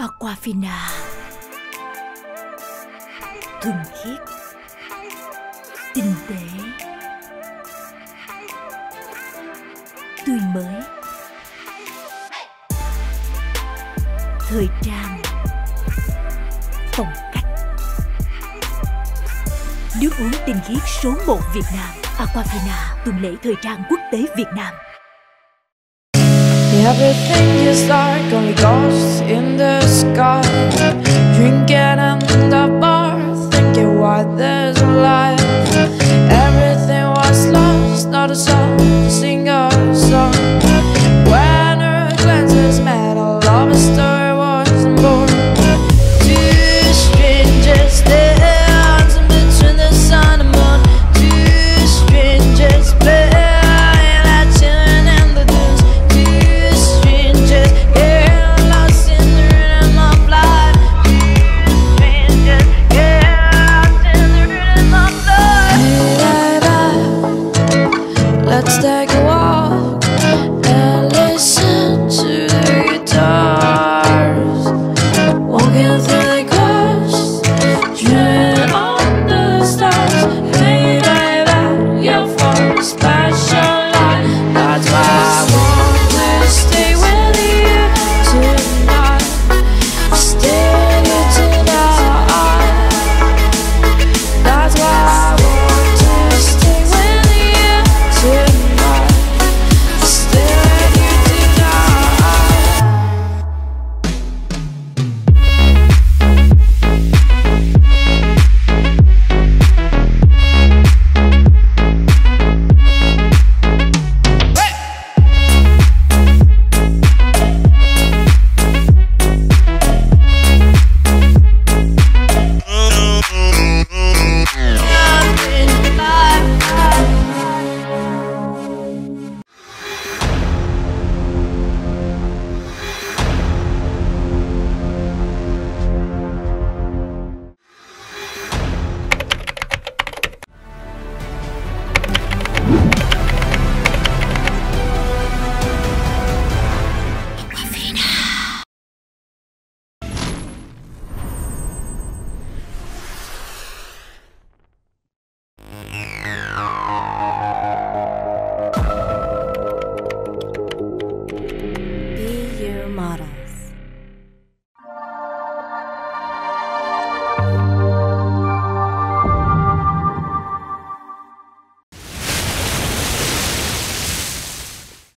Aquafina. Thuần khiết. Tinh tế. Tươi mới. Thời trang. Phong cách. Nước uống tinh khiết số 1 Việt Nam. Aquafina tuần lễ thời trang quốc tế Việt Nam. Everything is dark, only ghosts in the sky Drinking in the bar Thinking why there's life. Everything was lost, not a soul.